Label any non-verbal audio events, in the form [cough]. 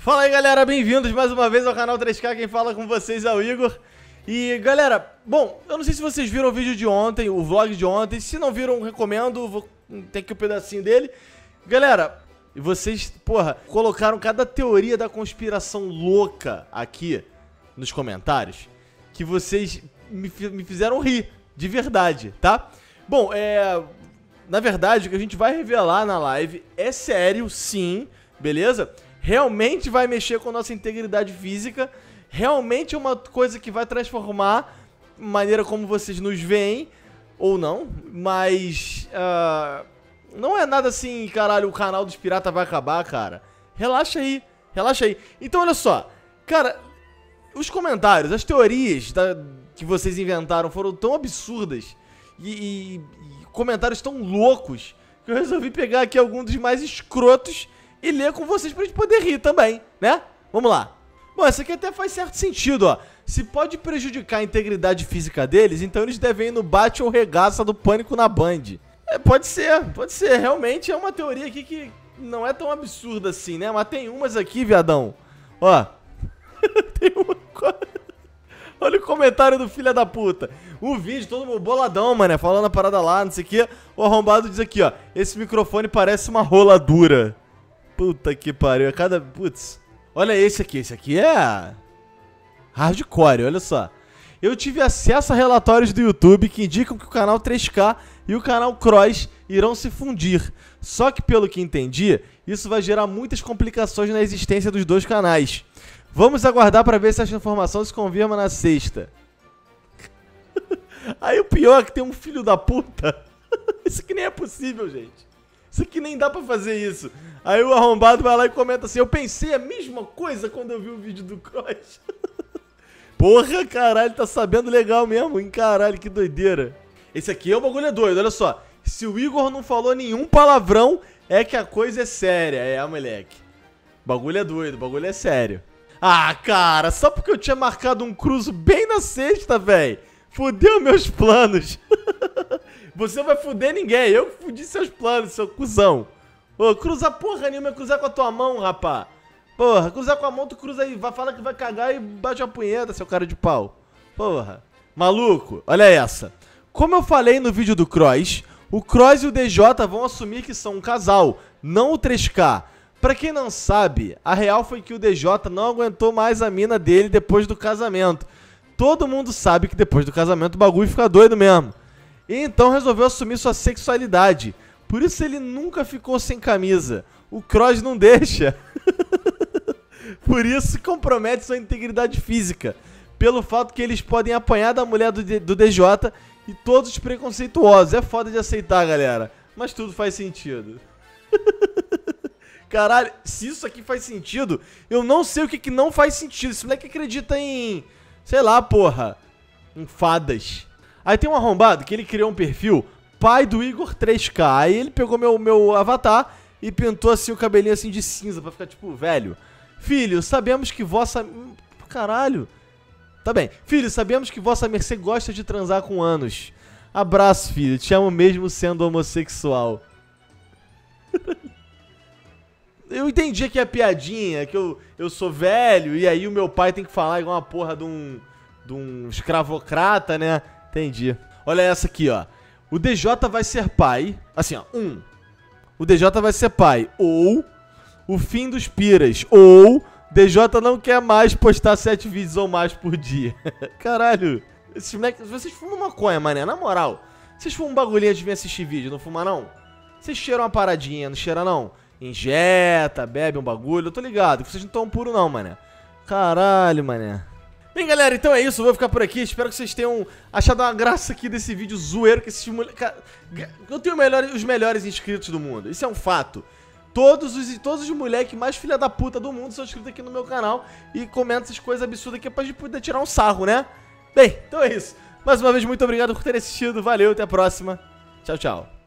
Fala aí galera, bem-vindos mais uma vez ao canal 3K, quem fala com vocês é o Igor E galera, bom, eu não sei se vocês viram o vídeo de ontem, o vlog de ontem Se não viram, recomendo, vou ter aqui um pedacinho dele Galera, vocês, porra, colocaram cada teoria da conspiração louca aqui nos comentários Que vocês me, me fizeram rir, de verdade, tá? Bom, é... Na verdade, o que a gente vai revelar na live é sério, sim, beleza? Realmente vai mexer com a nossa integridade física, realmente é uma coisa que vai transformar a maneira como vocês nos veem, ou não, mas uh, não é nada assim, caralho, o canal dos piratas vai acabar, cara. Relaxa aí, relaxa aí. Então, olha só, cara, os comentários, as teorias da, que vocês inventaram foram tão absurdas e, e, e comentários tão loucos que eu resolvi pegar aqui alguns dos mais escrotos e ler com vocês pra gente poder rir também, né? Vamos lá. Bom, essa aqui até faz certo sentido, ó. Se pode prejudicar a integridade física deles, então eles devem ir no bate ou regaça do pânico na Band. É, pode ser, pode ser. Realmente é uma teoria aqui que não é tão absurda assim, né? Mas tem umas aqui, viadão. Ó. [laughs] tem uma... Olha o comentário do filho da puta. O vídeo, todo boladão, mano, falando a parada lá, não sei o que. O arrombado diz aqui, ó. Esse microfone parece uma rola dura. Puta que pariu. Cada. Putz. Olha esse aqui. Esse aqui é. Hardcore, olha só. Eu tive acesso a relatórios do YouTube que indicam que o canal 3K e o canal Cross irão se fundir. Só que, pelo que entendi, isso vai gerar muitas complicações na existência dos dois canais. Vamos aguardar para ver se essa informação se confirma na sexta. [laughs] Aí o pior é que tem um filho da puta. [laughs] Isso aqui nem é possível, gente. Isso aqui nem dá pra fazer isso. Aí o arrombado vai lá e comenta assim: Eu pensei a mesma coisa quando eu vi o vídeo do Cross. [laughs] Porra, caralho, tá sabendo legal mesmo, hein? Caralho, que doideira. Esse aqui é o bagulho doido, olha só. Se o Igor não falou nenhum palavrão, é que a coisa é séria. É, moleque. Bagulho é doido, bagulho é sério. Ah, cara, só porque eu tinha marcado um cruzo bem na sexta, velho. Fudeu meus planos. [laughs] Você vai fuder ninguém. Eu que fudi seus planos, seu cuzão. Ô, cruzar porra nenhuma, cruzar com a tua mão, rapá. Porra, cruzar com a mão, tu cruza aí, vai falar que vai cagar e bate a punheta, seu cara de pau. Porra. Maluco, olha essa. Como eu falei no vídeo do Cross, o Cross e o DJ vão assumir que são um casal, não o 3K. Pra quem não sabe, a real foi que o DJ não aguentou mais a mina dele depois do casamento. Todo mundo sabe que depois do casamento o bagulho fica doido mesmo. E então resolveu assumir sua sexualidade. Por isso ele nunca ficou sem camisa. O Cross não deixa. [laughs] Por isso compromete sua integridade física. Pelo fato que eles podem apanhar da mulher do, do DJ e todos preconceituosos. É foda de aceitar, galera. Mas tudo faz sentido. [laughs] Caralho, se isso aqui faz sentido, eu não sei o que, que não faz sentido. Esse moleque acredita em. Sei lá, porra. Em fadas. Aí tem um arrombado que ele criou um perfil pai do Igor 3K. Aí ele pegou meu, meu avatar e pintou assim o cabelinho assim de cinza pra ficar tipo, velho. Filho, sabemos que vossa. Caralho. Tá bem. Filho, sabemos que vossa mercê gosta de transar com anos. Abraço, filho. Te amo mesmo sendo homossexual. [laughs] eu entendi que é piadinha, que eu, eu sou velho e aí o meu pai tem que falar igual uma porra de um, de um escravocrata, né? Entendi. Olha essa aqui, ó. O DJ vai ser pai. Assim, ó. Um. O DJ vai ser pai. Ou o fim dos piras. Ou DJ não quer mais postar sete vídeos ou mais por dia. [laughs] Caralho. Esses moleques. Vocês fumam maconha, mané. Na moral. Vocês fumam um bagulhinho de vir assistir vídeo, não fuma não? Vocês cheiram uma paradinha, não cheira não? Injeta, bebe um bagulho. Eu tô ligado. Vocês não estão puro não, mané. Caralho, mané. Bem, galera, então é isso. Eu vou ficar por aqui. Espero que vocês tenham achado uma graça aqui desse vídeo zoeiro. Que esses moleques... Eu tenho melhor... os melhores inscritos do mundo. Isso é um fato. Todos os, todos os moleques mais filha da puta do mundo são inscritos aqui no meu canal e comentam essas coisas absurdas aqui pra gente poder tirar um sarro, né? Bem, então é isso. Mais uma vez, muito obrigado por ter assistido. Valeu, até a próxima. Tchau, tchau.